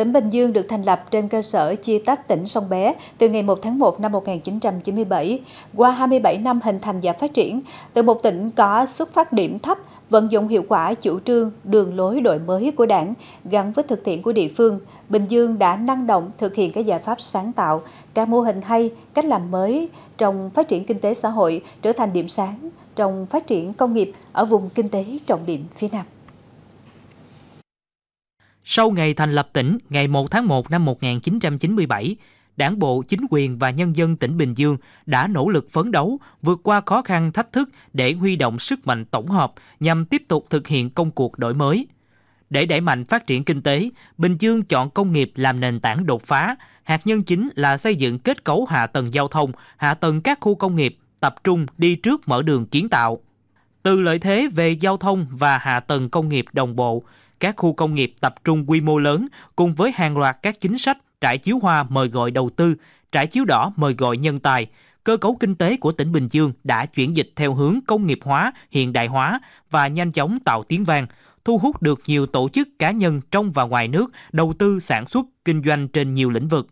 Tỉnh Bình Dương được thành lập trên cơ sở chia tách tỉnh Sông Bé từ ngày 1 tháng 1 năm 1997. Qua 27 năm hình thành và phát triển, từ một tỉnh có xuất phát điểm thấp, vận dụng hiệu quả chủ trương, đường lối đổi mới của đảng gắn với thực tiễn của địa phương, Bình Dương đã năng động thực hiện các giải pháp sáng tạo, các mô hình hay, cách làm mới trong phát triển kinh tế xã hội trở thành điểm sáng trong phát triển công nghiệp ở vùng kinh tế trọng điểm phía Nam. Sau ngày thành lập tỉnh ngày 1 tháng 1 năm 1997, Đảng bộ, chính quyền và nhân dân tỉnh Bình Dương đã nỗ lực phấn đấu, vượt qua khó khăn thách thức để huy động sức mạnh tổng hợp nhằm tiếp tục thực hiện công cuộc đổi mới. Để đẩy mạnh phát triển kinh tế, Bình Dương chọn công nghiệp làm nền tảng đột phá, hạt nhân chính là xây dựng kết cấu hạ tầng giao thông, hạ tầng các khu công nghiệp, tập trung đi trước mở đường kiến tạo. Từ lợi thế về giao thông và hạ tầng công nghiệp đồng bộ, các khu công nghiệp tập trung quy mô lớn cùng với hàng loạt các chính sách trải chiếu hoa mời gọi đầu tư, trải chiếu đỏ mời gọi nhân tài, cơ cấu kinh tế của tỉnh Bình Dương đã chuyển dịch theo hướng công nghiệp hóa, hiện đại hóa và nhanh chóng tạo tiếng vang, thu hút được nhiều tổ chức cá nhân trong và ngoài nước đầu tư sản xuất, kinh doanh trên nhiều lĩnh vực.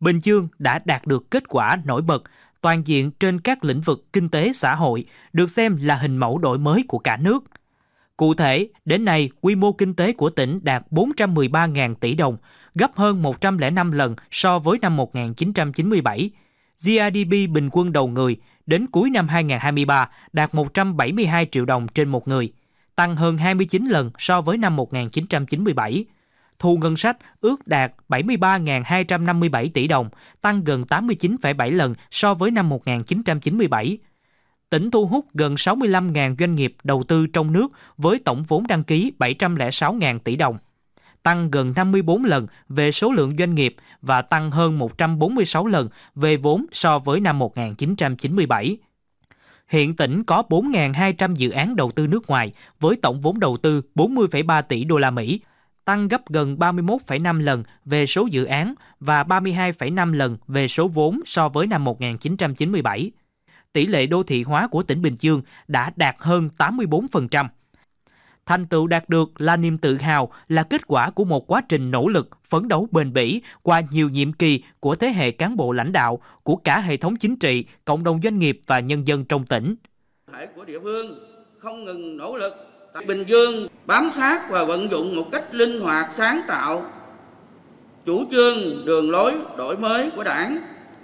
Bình Dương đã đạt được kết quả nổi bật toàn diện trên các lĩnh vực kinh tế xã hội, được xem là hình mẫu đổi mới của cả nước – Cụ thể, đến nay, quy mô kinh tế của tỉnh đạt 413.000 tỷ đồng, gấp hơn 105 lần so với năm 1997. GRDP bình quân đầu người đến cuối năm 2023 đạt 172 triệu đồng trên một người, tăng hơn 29 lần so với năm 1997. Thu ngân sách ước đạt 73.257 tỷ đồng, tăng gần 89,7 lần so với năm 1997 tỉnh thu hút gần 65.000 doanh nghiệp đầu tư trong nước với tổng vốn đăng ký 706.000 tỷ đồng, tăng gần 54 lần về số lượng doanh nghiệp và tăng hơn 146 lần về vốn so với năm 1997. Hiện tỉnh có 4.200 dự án đầu tư nước ngoài với tổng vốn đầu tư 40,3 tỷ đô la Mỹ, tăng gấp gần 31,5 lần về số dự án và 32,5 lần về số vốn so với năm 1997 tỷ lệ đô thị hóa của tỉnh Bình Dương đã đạt hơn 84%. Thành tựu đạt được là niềm tự hào, là kết quả của một quá trình nỗ lực, phấn đấu bền bỉ qua nhiều nhiệm kỳ của thế hệ cán bộ lãnh đạo, của cả hệ thống chính trị, cộng đồng doanh nghiệp và nhân dân trong tỉnh. Thể của địa phương không ngừng nỗ lực tại Bình Dương bám sát và vận dụng một cách linh hoạt sáng tạo chủ trương đường lối đổi mới của đảng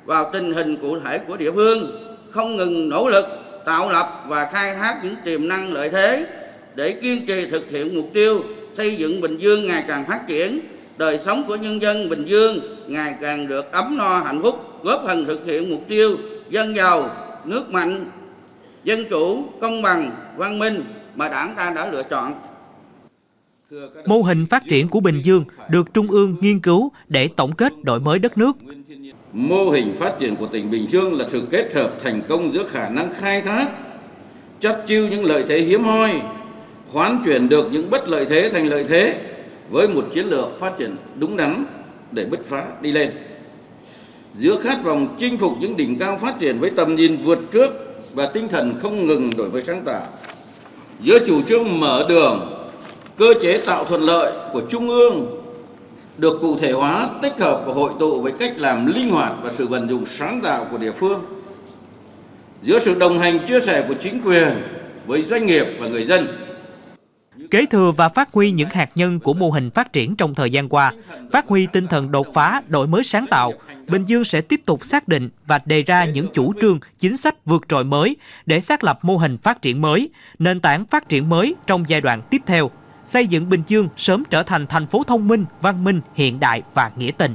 vào tình hình cụ thể của địa phương không ngừng nỗ lực tạo lập và khai thác những tiềm năng lợi thế để kiên trì thực hiện mục tiêu xây dựng Bình Dương ngày càng phát triển, đời sống của nhân dân Bình Dương ngày càng được ấm no hạnh phúc, góp phần thực hiện mục tiêu dân giàu, nước mạnh, dân chủ, công bằng, văn minh mà đảng ta đã lựa chọn. Mô hình phát triển của Bình Dương được Trung ương nghiên cứu để tổng kết đổi mới đất nước, Mô hình phát triển của tỉnh Bình Dương là sự kết hợp thành công giữa khả năng khai thác, chất chiêu những lợi thế hiếm hoi, khoán chuyển được những bất lợi thế thành lợi thế với một chiến lược phát triển đúng đắn để bứt phá đi lên. Giữa khát vọng chinh phục những đỉnh cao phát triển với tầm nhìn vượt trước và tinh thần không ngừng đổi mới sáng tạo, giữa chủ trương mở đường, cơ chế tạo thuận lợi của Trung ương được cụ thể hóa, tích hợp và hội tụ với cách làm linh hoạt và sự vận dụng sáng tạo của địa phương. Giữa sự đồng hành chia sẻ của chính quyền với doanh nghiệp và người dân. Kế thừa và phát huy những hạt nhân của mô hình phát triển trong thời gian qua, phát huy tinh thần đột phá, đổi mới sáng tạo, Bình Dương sẽ tiếp tục xác định và đề ra những chủ trương, chính sách vượt trội mới để xác lập mô hình phát triển mới, nền tảng phát triển mới trong giai đoạn tiếp theo xây dựng Bình Dương sớm trở thành thành phố thông minh, văn minh, hiện đại và nghĩa tình.